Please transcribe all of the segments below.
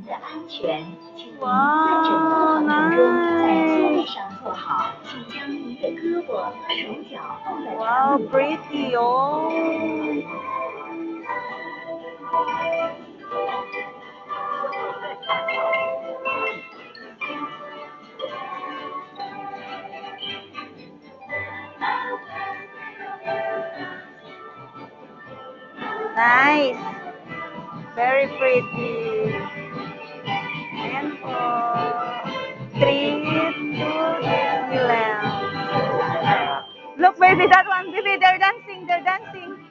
的安全，请您在整个过程中在座位上坐好，请将您的胳膊和、手脚放在 Wow, 长椅 pretty oh. Nice. Very pretty. Look, baby, that one, baby, they're dancing, they're dancing.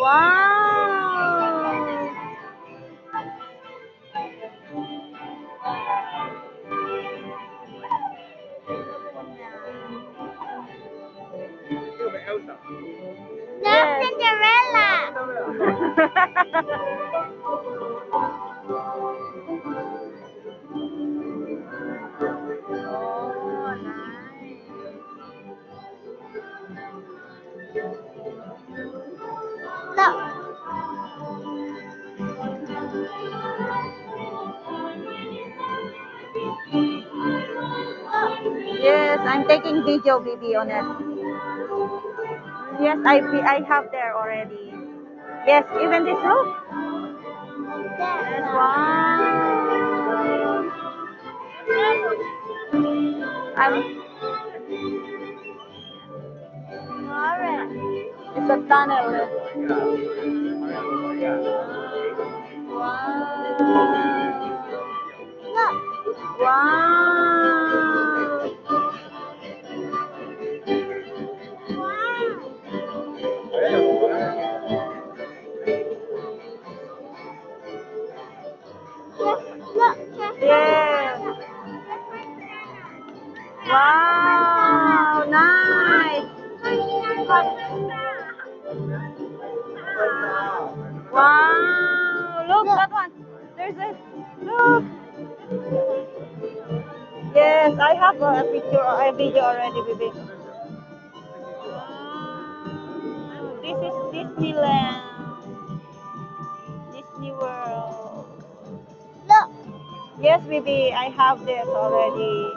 Wow. No, Cinderella. Look. Oh, yes, I'm taking video, baby, on it. Yes, I I have there already. Yes, even this look. Yes, wow. I'm, it's a tunnel. Wow. Look. Wow. Look. Look. Yes. Wow, nice. Look that one. There's a look. Yes, I have a picture, a video already, baby. Wow, this is Disneyland, Disney World. Look. Yes, baby, I have this already.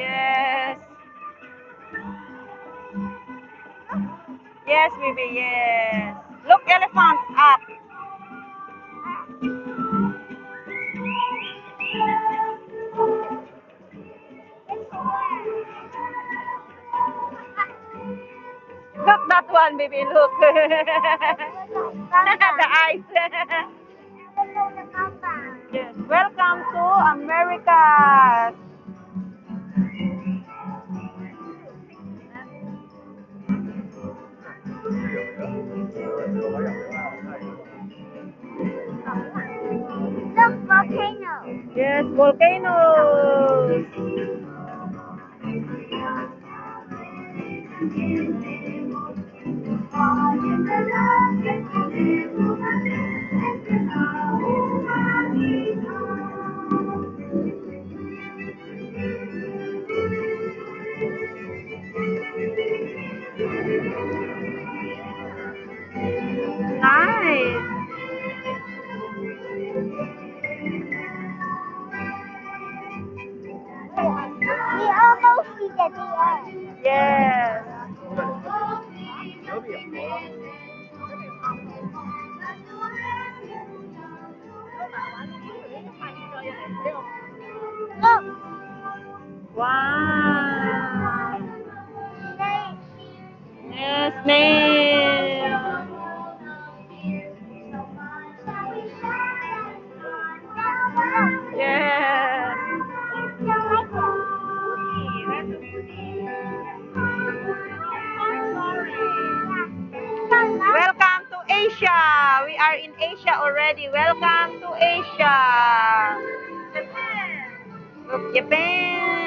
Yes. Yes, baby, yes. Look, elephant up. Look that one, baby, look. the eyes. yes. Welcome to America. Yes, Wow. Yes, ma'am. Yes. Welcome to Asia. We are in Asia already. Welcome to Asia. Japan. Japan.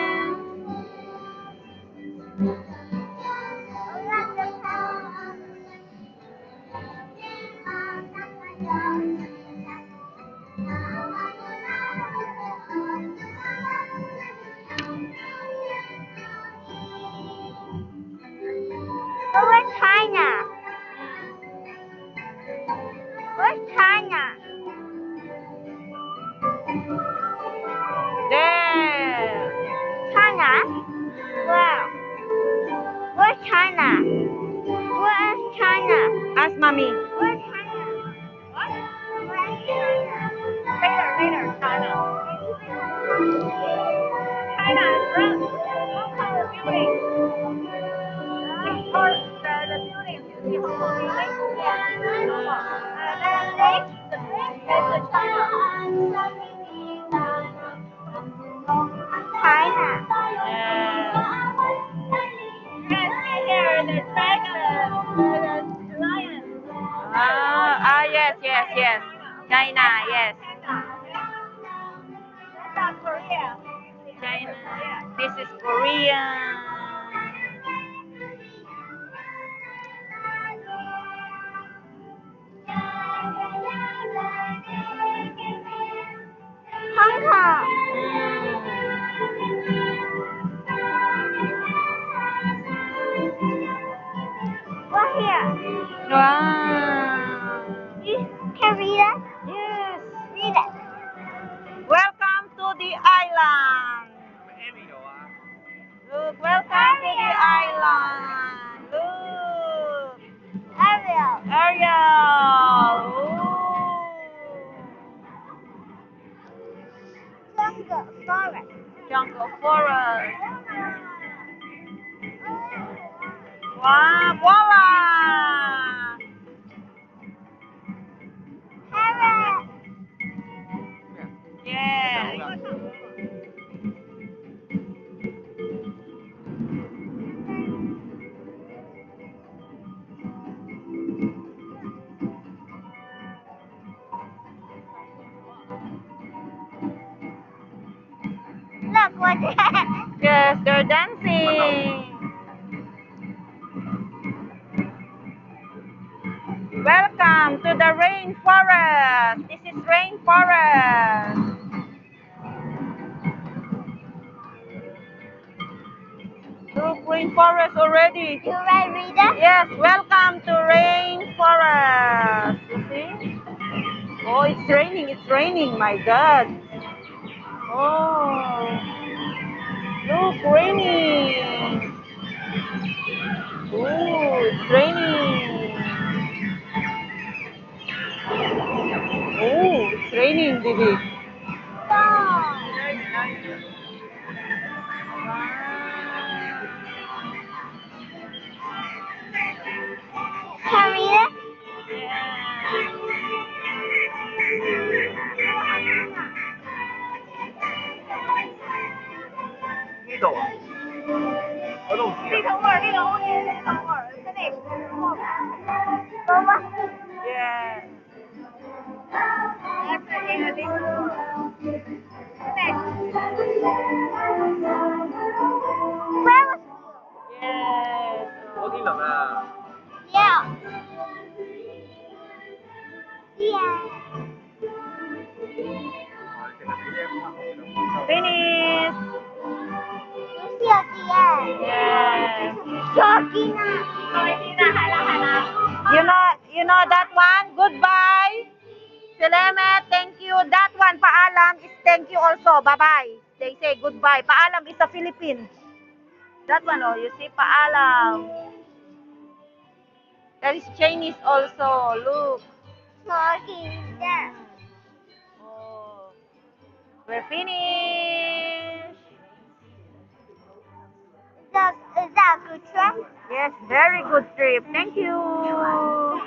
China, yes. Korea. China. This is Korea. Hong Kong. Mm. We're here. Wow. Wow, voila. Parrot. Yes. Look what's that? Yes, they're dancing. Rainforest. This is rainforest. Look, rainforest already. You ready to read it? Yes, welcome to rainforest. You see? Oh, it's raining. It's raining. My God. Oh, look, raining. Oh, it's raining. It's Chucky na. Hindi na. You know, you know that one? Goodbye. Seleme, thank you. That one, paalam is thank you also. Bye-bye. They say goodbye. Paalam is a Philippine. That one, oh, you see, paalam. That is Chinese also. Look. Chucky na. Oh. We're finished. That, is that a good trip? Yes, very good trip. Thank you.